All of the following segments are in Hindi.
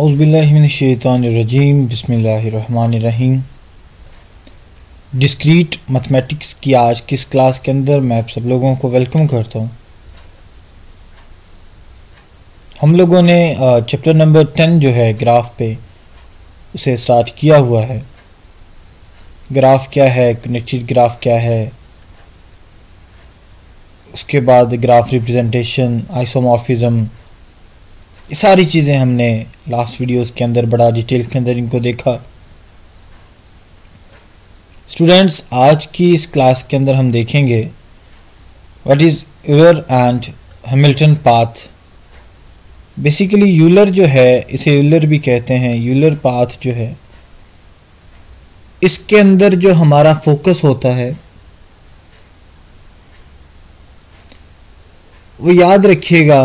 औज़बिल्लिनशैतानरजीम बिस्मिल्लाहिर्रहमानिर्रहीम डिस्क्रीट मैथमेटिक्स की आज किस क्लास के अंदर मैं आप सब लोगों को वेलकम करता हूँ। हम लोगों ने चैप्टर नंबर टेन जो है ग्राफ पे उसे स्टार्ट किया हुआ है। ग्राफ क्या है? कनेक्टेड ग्राफ क्या है? उसके बाद ग्राफ रिप्रेजेंटेशन आइसोमॉर्फिज्म ये सारी चीज़ें हमने लास्ट वीडियोस के अंदर, बड़ा डिटेल के अंदर इनको देखा। स्टूडेंट्स आज की इस क्लास के अंदर हम देखेंगे what is Euler and Hamilton path basically Euler जो है, इसे यूलर भी कहते हैं यूलर पाथ जो है, इसके अंदर जो हमारा फोकस होता है, वो याद रखिएगा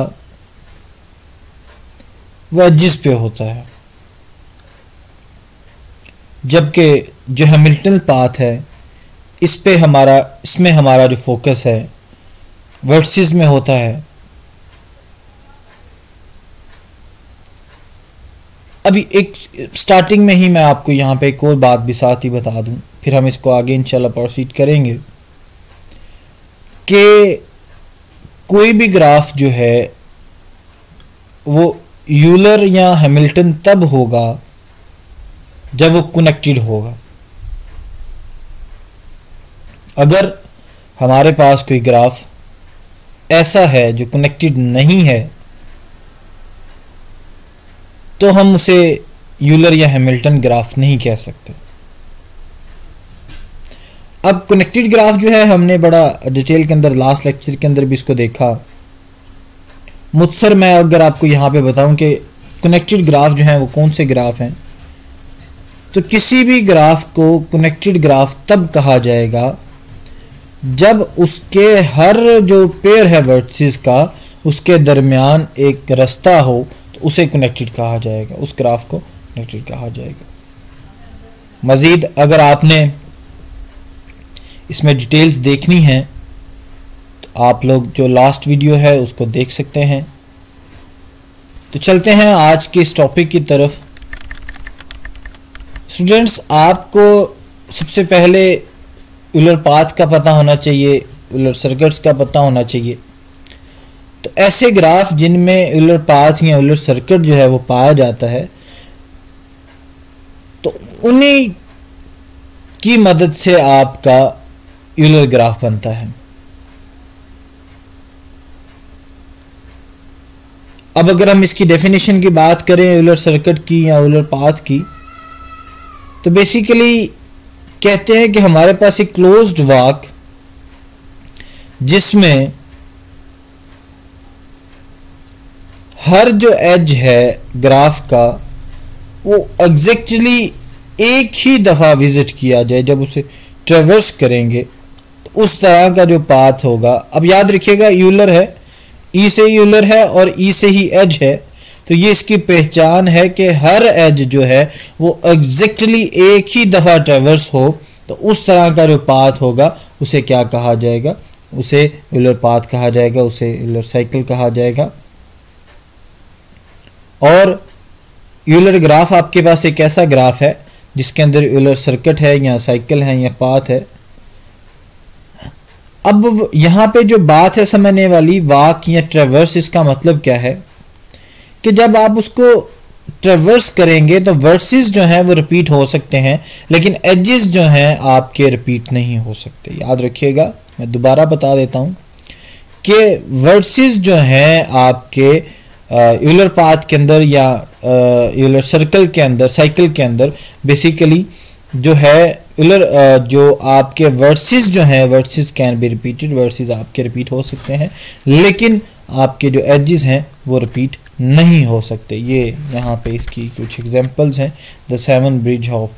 वह जिस पे होता है। जबकि जो हैमिल्टन पाथ है, इस पे हमारा, इसमें हमारा जो फोकस है, वर्सेस में होता है। अभी एक स्टार्टिंग में ही मैं आपको यहाँ पे एक और बात भी साथ ही बता दूँ, फिर हम इसको आगे इंशाल्लाह प्रोसीड करेंगे कि कोई भी ग्राफ जो है, वो यूलर या हैमिल्टन तब होगा जब वो कनेक्टेड होगा। अगर हमारे पास कोई ग्राफ ऐसा है जो कनेक्टेड नहीं है तो हम उसे यूलर या हैमिल्टन ग्राफ नहीं कह सकते। अब कनेक्टेड ग्राफ जो है हमने बड़ा डिटेल के अंदर लास्ट लेक्चर के अंदर भी इसको देखा। मुझसर मैं अगर आपको यहाँ पे बताऊँ कि कनेक्टेड ग्राफ जो हैं वो कौन से ग्राफ हैं? तो किसी भी ग्राफ को कनेक्टेड ग्राफ तब कहा जाएगा जब उसके हर जो पेयर है वर्टिस का, उसके दरमियान एक रास्ता हो तो उसे कनेक्टेड कहा जाएगा। उस ग्राफ को कनेक्टेड कहा जाएगा। मज़ीद, अगर आपने इसमें डिटेल्स देखनी है आप लोग जो लास्ट वीडियो है, उसको देख सकते हैं। तो चलते हैं आज के इस टॉपिक की तरफ़। स्टूडेंट्स आपको सबसे पहले उलर पाथ का पता होना चाहिए उलर सर्किट्स का पता होना चाहिए। तो ऐसे ग्राफ जिनमें उलर पाथ या उलर सर्किट जो है, वो पाया जाता है तो उन्हीं की मदद से आपका यूलर ग्राफ बनता है। अब अगर हम इसकी डेफिनेशन की बात करें यूलर सर्किट की या यूलर पाथ की तो बेसिकली कहते हैं कि हमारे पास एक क्लोज्ड वाक, जिसमें हर जो एज है ग्राफ का, वो एग्जैक्टली एक ही दफ़ा विज़िट किया जाए, जब उसे ट्रेवर्स करेंगे तो उस तरह का जो पाथ होगा। अब याद रखिएगा यूलर है ई से ही यूलर है और ई से ही एज है। तो ये इसकी पहचान है कि हर एज जो है, वो एग्जैक्टली एक ही दफ़ा ट्रेवर्स हो तो उस तरह का जो पाथ होगा, उसे क्या कहा जाएगा? उसे यूलर पाथ कहा जाएगा, उसे यूलर साइकिल कहा जाएगा। और यूलर ग्राफ आपके पास एक ऐसा ग्राफ है, जिसके अंदर यूलर सर्किट है या साइकिल है या पाथ है। अब यहाँ पे जो बात है समझने वाली, वाक या ट्रेवर्स इसका मतलब क्या है? कि जब आप उसको ट्रेवर्स करेंगे तो वर्सेस जो हैं वो रिपीट हो सकते हैं, लेकिन एजेस जो हैं आपके रिपीट नहीं हो सकते। याद रखिएगा, मैं दोबारा बता देता हूँ कि वर्सेस जो हैं आपके यूलर पाथ के अंदर या यूलर सर्कल के अंदर साइकिल के अंदर बेसिकली जो है उलर जो आपके वर्सेस जो हैं vertices can be repeated vertices आपके रिपीट हो सकते हैं लेकिन आपके जो एजेस हैं वो रिपीट नहीं हो सकते। ये यहाँ पे इसकी कुछ एग्जांपल्स हैं। The seven bridge of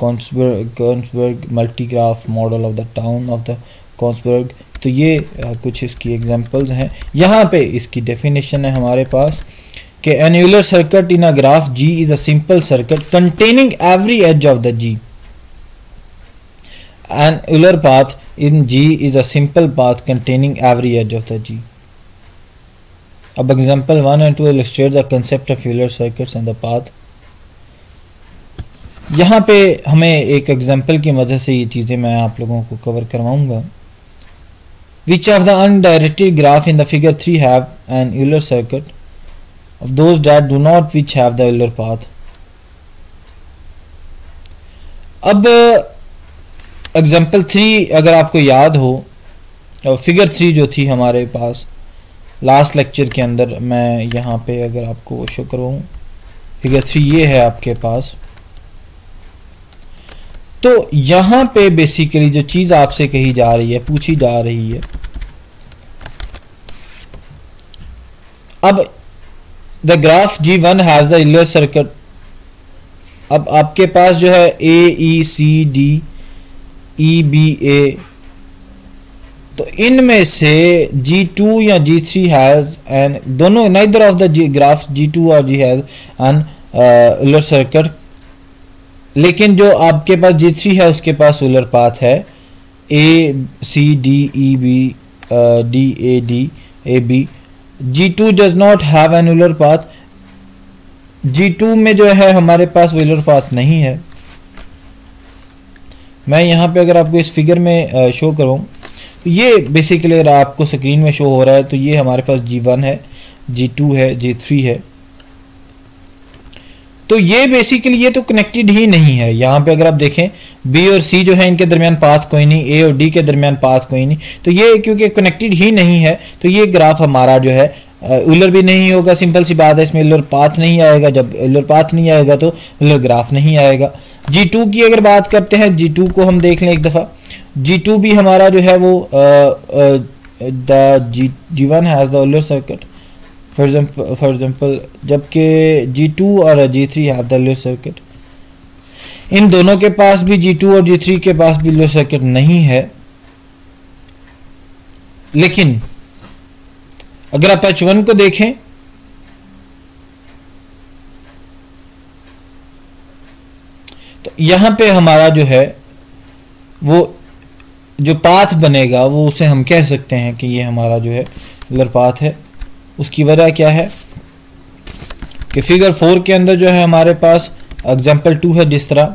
Konigsberg multigraph model of the town of the Konigsberg तो ये uh, कुछ इसकी एग्जांपल्स हैं। यहाँ पे इसकी डेफिनेशन है हमारे पास कि an Euler circuit in a graph G is a simple circuit containing every edge of the G An Euler path in G is a simple path containing every edge of the G. अब example one and two illustrate the concept of Euler circuits and the path यहाँ पे हमें एक एग्जांपल की मदद से ये चीज़ें मैं आप लोगों को कवर करवाऊँगा Which of the undirected graph in the figure 3 have an Euler circuit of those that do not which have the Euler path अब एग्ज़ाम्पल थ्री अगर आपको याद हो फिगर थ्री जो थी हमारे पास लास्ट लेक्चर के अंदर मैं यहाँ पे अगर आपको शो करवाऊँ फिगर थ्री ये है आपके पास। तो यहाँ पे बेसिकली जो चीज़ आपसे कही जा रही है, पूछी जा रही है, अब the graph G one has the Euler circuit अब आपके पास जो है ए ई सी डी ई बी ए तो इनमें से G2 या G3 हैज़ एन दोनों neither of the graph G two और G has an Euler circuit लेकिन जो आपके पास G3 है, उसके पास उलर पाथ है. A C D E B D A D A B G two does not have an Euler path G2 में जो है, हमारे पास व्हीलर पाथ नहीं है. मैं यहाँ पे अगर आपको इस फिगर में शो करूँ तो ये बेसिकली अगर आपको स्क्रीन में शो हो रहा है तो ये हमारे पास जी वन है जी टू है जी थ्री है। तो ये बेसिकली ये तो कनेक्टेड ही नहीं है। यहाँ पे अगर आप देखें बी और सी जो है, इनके दरमियान पाथ कोई नहीं ए और डी के दरमियान पाथ कोई नहीं। तो ये क्योंकि कनेक्टेड ही नहीं है तो ये ग्राफ हमारा जो है उलर भी नहीं होगा सिंपल सी बात है, इसमें उलर पाथ नहीं आएगा, जब उलर पाथ नहीं आएगा तो उलर ग्राफ नहीं आएगा। जी टू की अगर बात करते हैं जी टू को हम देख लें एक दफ़ा। जी टू भी हमारा जो है वो the G G one has the Euler circuit for example for example जबकि जी टू और G three have the circuit इन दोनों के पास भी जी टू और जी थ्री के पास भी उलर सर्किट नहीं है। लेकिन, अगर आप एच वन को देखें तो यहाँ पे हमारा जो है, वो जो पाथ बनेगा, वो उसे हम कह सकते हैं कि ये हमारा जो है लर पाथ है। उसकी वजह क्या है कि फिगर फोर के अंदर जो है हमारे पास एग्ज़ाम्पल टू है जिस तरह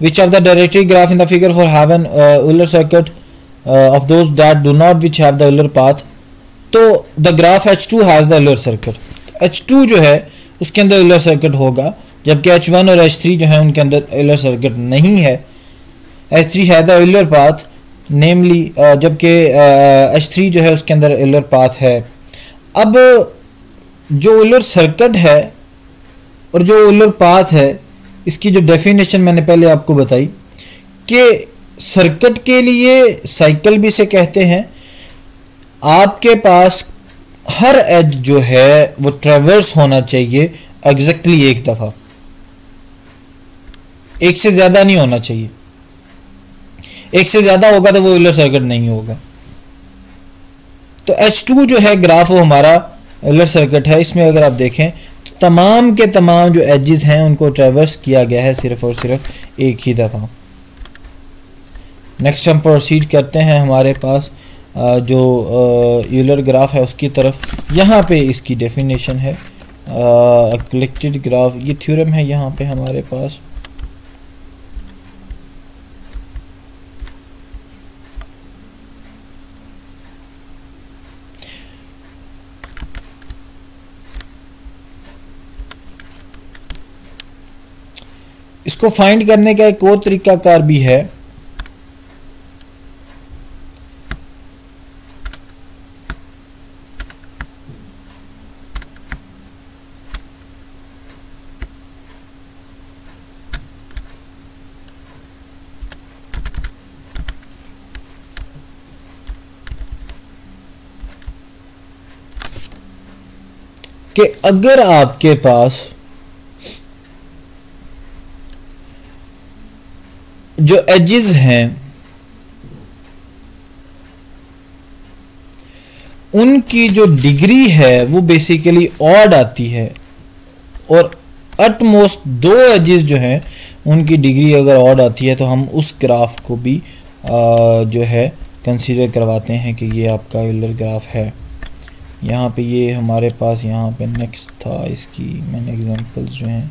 which of the directory graph in the figure for have an Euler circuit of those that do not which have the Euler path तो the graph H two has the Euler circuit H two जो है, उसके अंदर उलर सर्किट होगा। जबकि एच वन और एच थ्री जो है, उनके अंदर एलर सर्किट नहीं है। एच थ्री है द पाथ नेमली जबकि एच थ्री जो है, उसके अंदर एलर पाथ है। अब, जो उलर सर्किट है, और जो उलर पाथ है, इसकी जो डेफिनेशन मैंने पहले आपको बताई, कि सर्किट के लिए साइकिल भी से कहते हैं, आपके पास हर एज जो है, वो ट्रेवर्स होना चाहिए एग्जैक्टली exactly एक दफ़ा। एक से ज़्यादा नहीं होना चाहिए। एक से ज़्यादा होगा तो वो इलर सर्किट नहीं होगा। तो H2 जो है ग्राफ वो हमारा इलर सर्किट है। इसमें अगर आप देखें तो तमाम के तमाम जो एजेस हैं, उनको ट्रेवर्स किया गया है सिर्फ़ और सिर्फ़ एक ही दफ़ा। नेक्स्ट हम प्रोसीड करते हैं हमारे पास जो यूलर ग्राफ है उसकी तरफ़। यहाँ पे इसकी डेफिनेशन है। कलेक्टेड ग्राफ ये थ्योरम है यहाँ पे हमारे पास। इसको फाइंड करने का एक और तरीकाकार भी है। कि अगर आपके पास जो एजेस हैं उनकी जो डिग्री है वो बेसिकली ऑड आती है। और अटमोस्ट दो एजेस जो हैं उनकी डिग्री अगर ऑड आती है तो हम उस ग्राफ को भी आ, जो है कंसीडर करवाते हैं कि ये आपका यूलर ग्राफ है। यहाँ पे ये हमारे पास यहाँ पे नेक्स्ट था इसकी मैंने एग्जांपल्स जो हैं